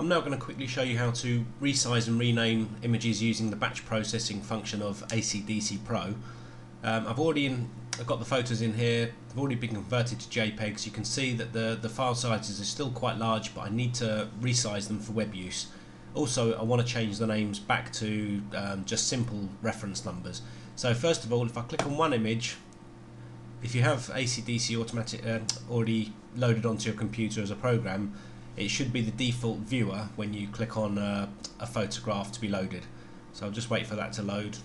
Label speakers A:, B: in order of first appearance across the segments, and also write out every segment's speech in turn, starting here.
A: I'm now going to quickly show you how to resize and rename images using the batch processing function of ACDSee Pro. Um, I've already in, I've got the photos in here, they've already been converted to JPEGs. You can see that the, the file sizes are still quite large but I need to resize them for web use. Also I want to change the names back to um, just simple reference numbers. So first of all if I click on one image if you have ACDSee automatic uh, already loaded onto your computer as a program it should be the default viewer when you click on uh, a photograph to be loaded. So I'll just wait for that to load.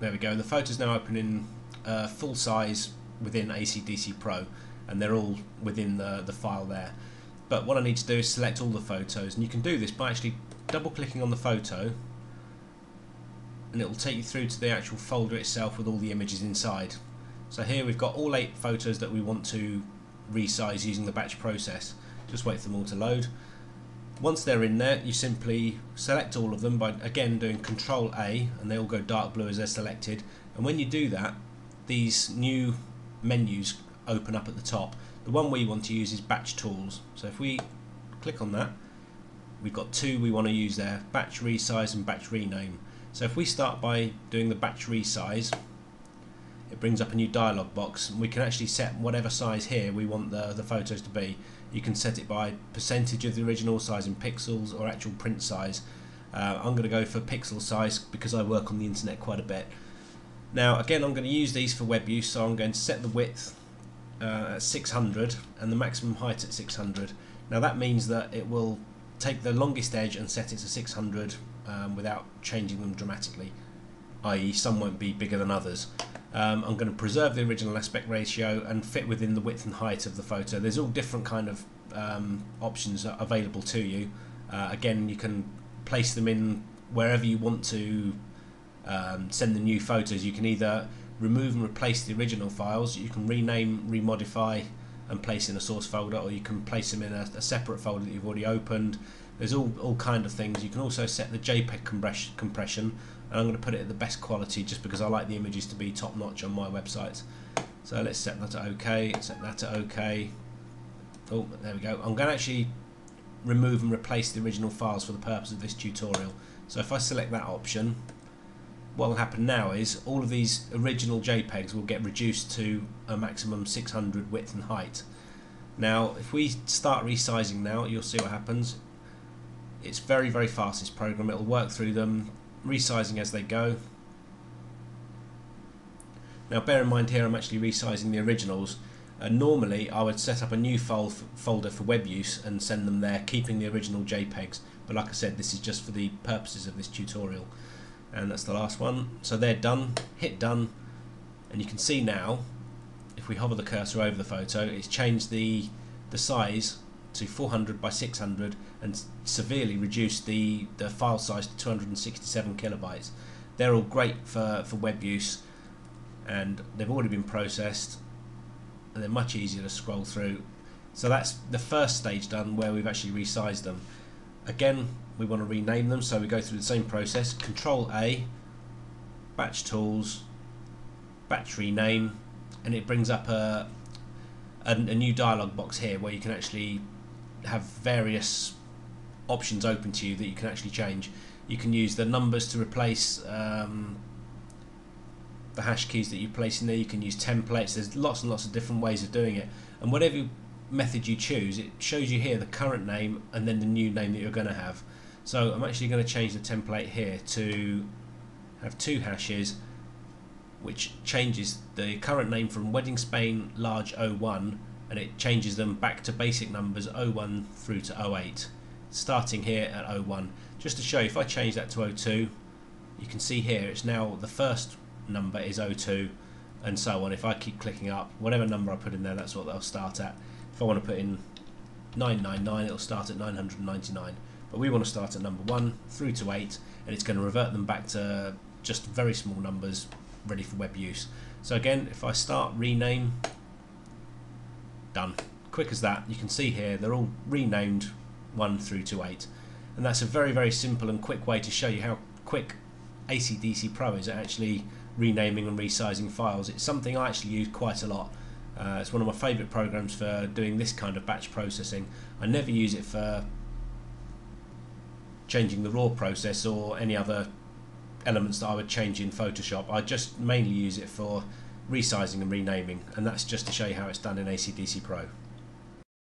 A: There we go and the photos now open in uh, full size within ACDSee Pro and they're all within the, the file there. But what I need to do is select all the photos and you can do this by actually double clicking on the photo and it will take you through to the actual folder itself with all the images inside. So here we've got all eight photos that we want to resize using the batch process. Just wait for them all to load. Once they're in there, you simply select all of them by again doing Control A, and they all go dark blue as they're selected. And when you do that, these new menus open up at the top. The one we want to use is Batch Tools. So if we click on that, we've got two we want to use there: Batch Resize and Batch Rename. So if we start by doing the Batch Resize, it brings up a new dialog box and we can actually set whatever size here we want the, the photos to be. You can set it by percentage of the original size in pixels or actual print size. Uh, I'm going to go for pixel size because I work on the internet quite a bit. Now again I'm going to use these for web use so I'm going to set the width uh, at 600 and the maximum height at 600. Now that means that it will take the longest edge and set it to 600 um, without changing them dramatically i.e. some won't be bigger than others. Um, I'm going to preserve the original aspect ratio and fit within the width and height of the photo. There's all different kind of um, options available to you. Uh, again, you can place them in wherever you want to um, send the new photos. You can either remove and replace the original files, you can rename, remodify and place in a source folder or you can place them in a, a separate folder that you've already opened. There's all, all kind of things. You can also set the JPEG compression, compression and I'm going to put it at the best quality just because I like the images to be top notch on my website So let's set that to OK, set that to OK. Oh, there we go. I'm going to actually remove and replace the original files for the purpose of this tutorial. So if I select that option, what will happen now is all of these original JPEGs will get reduced to a maximum 600 width and height. Now, if we start resizing now, you'll see what happens. It's very, very fast, this program. It'll work through them, resizing as they go. Now bear in mind here I'm actually resizing the originals. Uh, normally I would set up a new folder for web use and send them there keeping the original JPEGs but like I said this is just for the purposes of this tutorial and that's the last one. So they're done, hit done and you can see now if we hover the cursor over the photo it's changed the the size to 400 by 600 and severely reduced the, the file size to 267 kilobytes. They're all great for, for web use and they've already been processed and they're much easier to scroll through. So that's the first stage done where we've actually resized them. Again, we want to rename them, so we go through the same process. Control A, batch tools, batch rename, and it brings up a, a, a new dialog box here where you can actually have various options open to you that you can actually change. You can use the numbers to replace um, the hash keys that you place in there. You can use templates. There's lots and lots of different ways of doing it. And whatever method you choose, it shows you here the current name and then the new name that you're going to have. So I'm actually going to change the template here to have two hashes which changes the current name from Wedding Spain Large 01 and it changes them back to basic numbers 01 through to 08 starting here at 01 just to show you if I change that to 02 you can see here it's now the first number is 02 and so on. If I keep clicking up whatever number I put in there that's what they'll start at. If I want to put in 999 it'll start at 999 but we want to start at number 1 through to 8 and it's going to revert them back to just very small numbers ready for web use so again if I start rename done. Quick as that. You can see here they're all renamed 1 through to 8. And that's a very, very simple and quick way to show you how quick ACDSee Pro is at actually renaming and resizing files. It's something I actually use quite a lot. Uh, it's one of my favourite programs for doing this kind of batch processing. I never use it for changing the raw process or any other elements that I would change in Photoshop. I just mainly use it for resizing and renaming, and that's just to show you how it's done in ACDSee Pro.